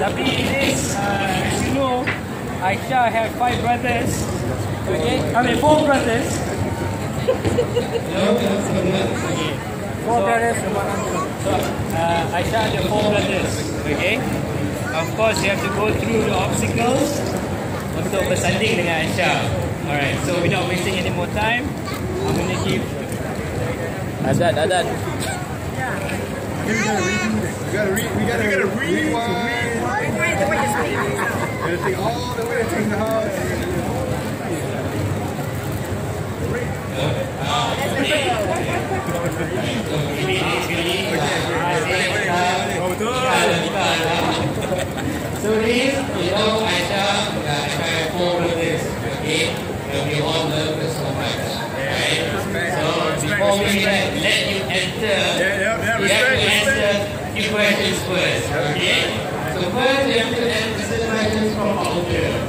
Tapi this, uh, as you know, Aisyah have five brothers. Okay, I mean four brothers. Four brothers. So, uh, Aisyah ada four brothers. Okay. Of course, you have to go through the obstacles untuk bersanding dengan Aisyah. Alright, so without wasting any more time, I'm gonna give Azad, Azad. We gotta read. We gotta read. Rewind. Gotta take all the way to take the house. So this, you know, Aisha, uh, Aisha had four brothers, okay? And we all love her so much, right? So before we let, let you enter, Yeah, yeah, yeah. you have to answer few questions first, Yeah.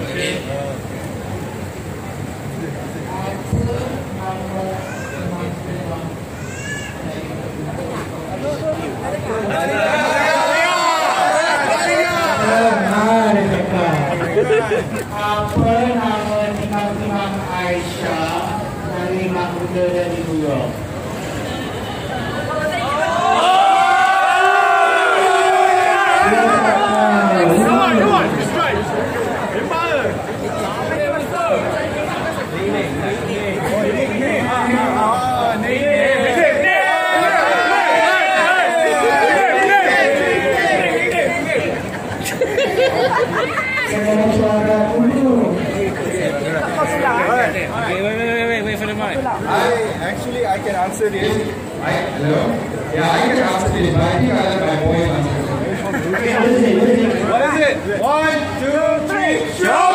One, two, three. Show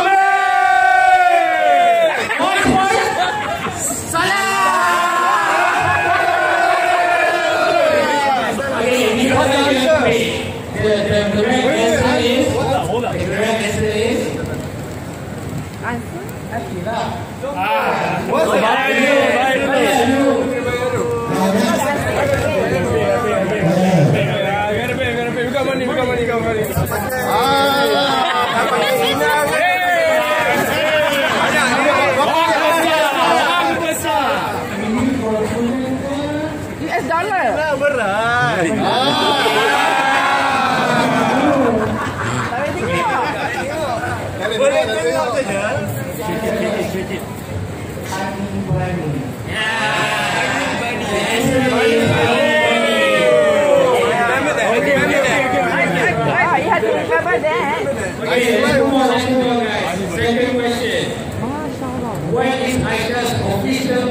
Ah. Second question. What is Aisha's official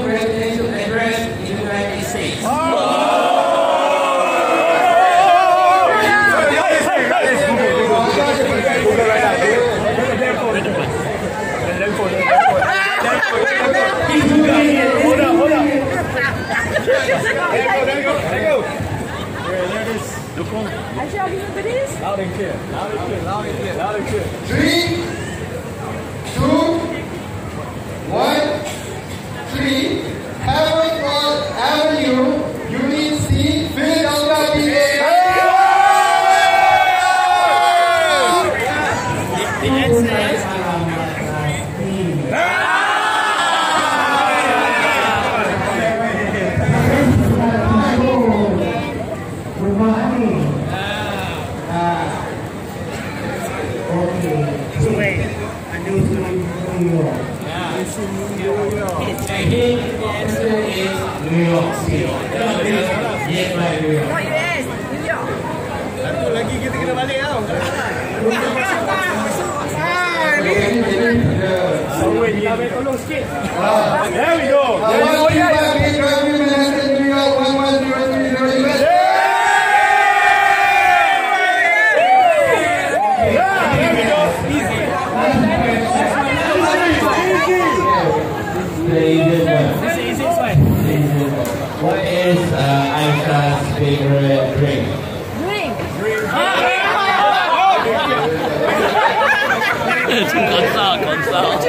Muy bien, Arturo, aquí que te quiero baleado. There we go. Oh, yeah. Easy. Easy. Easy. favorite drink? Drink. Drink. Gonzalo,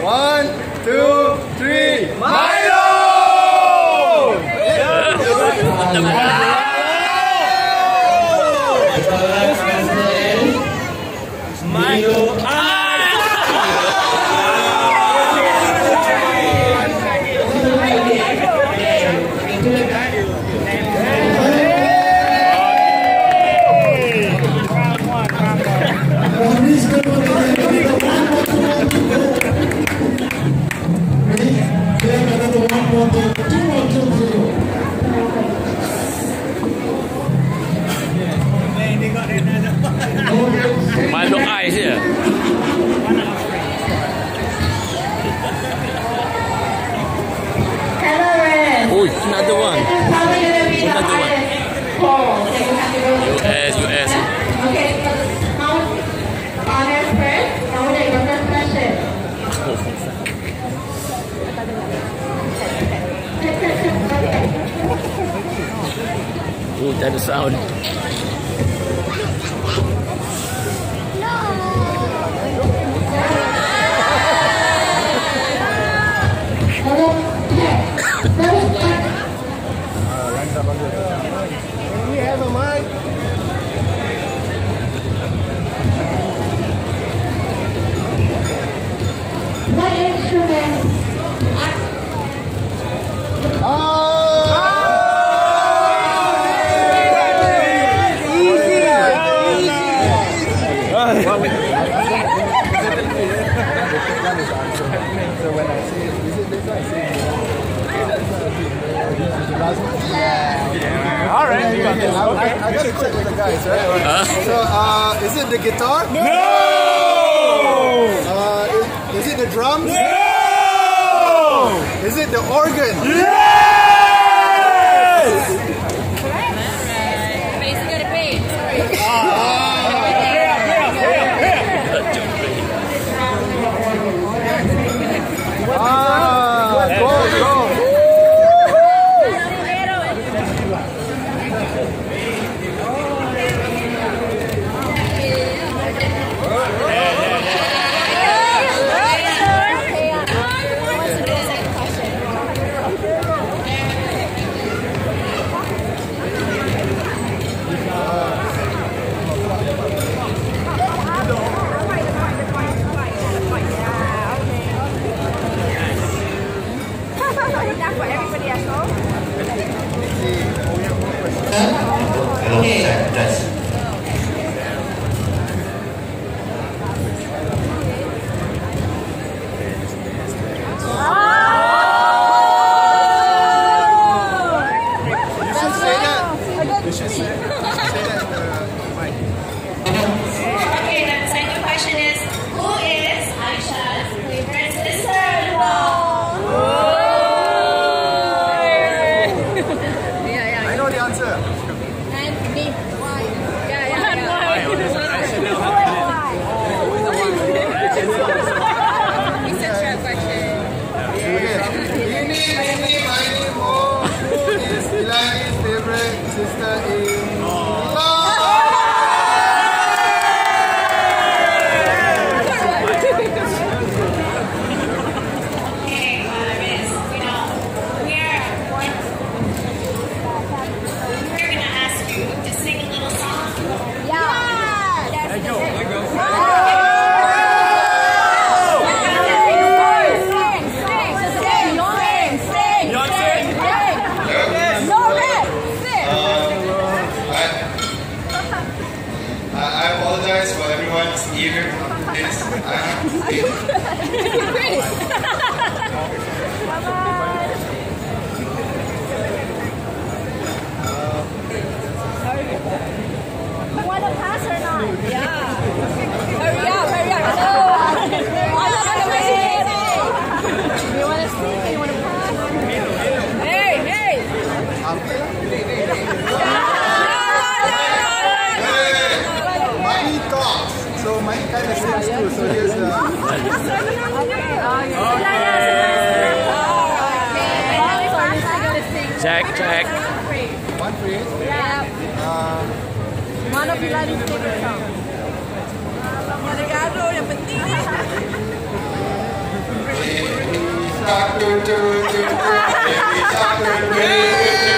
One, two, three, Mike! pole that you ask. Okay, so on first. First. Ooh, that is sound. I, I, I gotta check with the guys, right? So, uh, is it the guitar? No! Uh, is, is it the drums? No! Is it the organ? Basically, Jack. One for you? Yeah. Uh, One of Hilary's favorite songs. Regalo, yang penting. Baby, soccer, do, do, baby.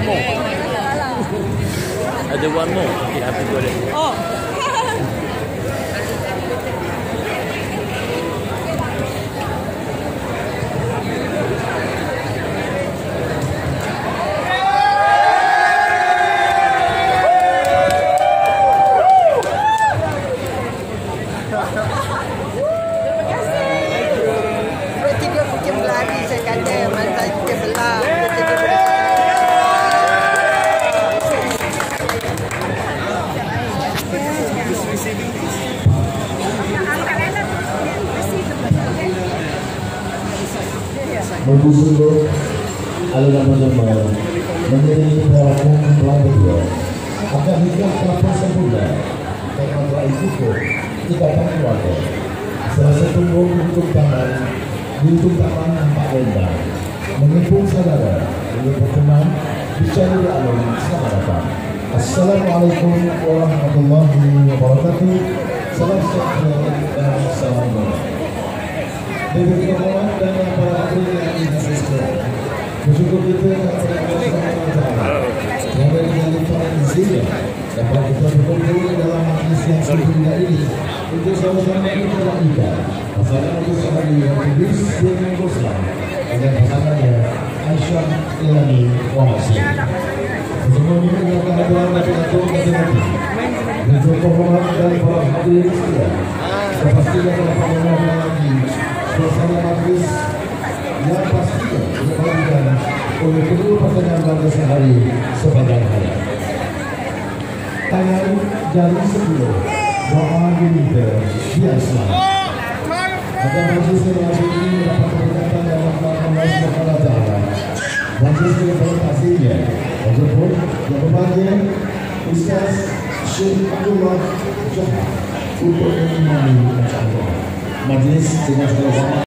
One more. Ada one more. Okay, go there. Oh. Kelapa sempurna karena telah itu ikatan keluarga selasa tunggu untuk tangan untuk tangan nampak rendah mengepung saudara menyebut teman bicara di alam selamat datang Assalamualaikum warahmatullahi wabarakatuh salam sejahtera dan salam hormat Bagi kehormatan dan para hadirin yang dihadiri Bersyukur kita kepada Allah Subhanahu Wa Taala yang dari limpahan izinnya dapat kita berkumpul dalam majlis yang sempurna ini untuk sama-sama kita lakukan pasangan untuk sehari yang kudus dengan Islam dengan pasangannya Aisyah Ilani Wahasi. Sebelumnya kita akan berdoa dan berdoa masing-masing. Dengan kehormatan dan para hadirin sekalian. Kepastian dalam pengumuman lagi suasana majlis yang pastinya dibagikan oleh kedua pasangan bangsa sehari sepanjang hari. Tangan jari sepuluh doa diminta biasa. Agar majlis yang ini dan rahmat Allah Subhanahu Wa Taala. Majlis yang berhasilnya ataupun yang berbahagia Ustaz Syekh Abdullah untuk mengimani Majlis dengan segala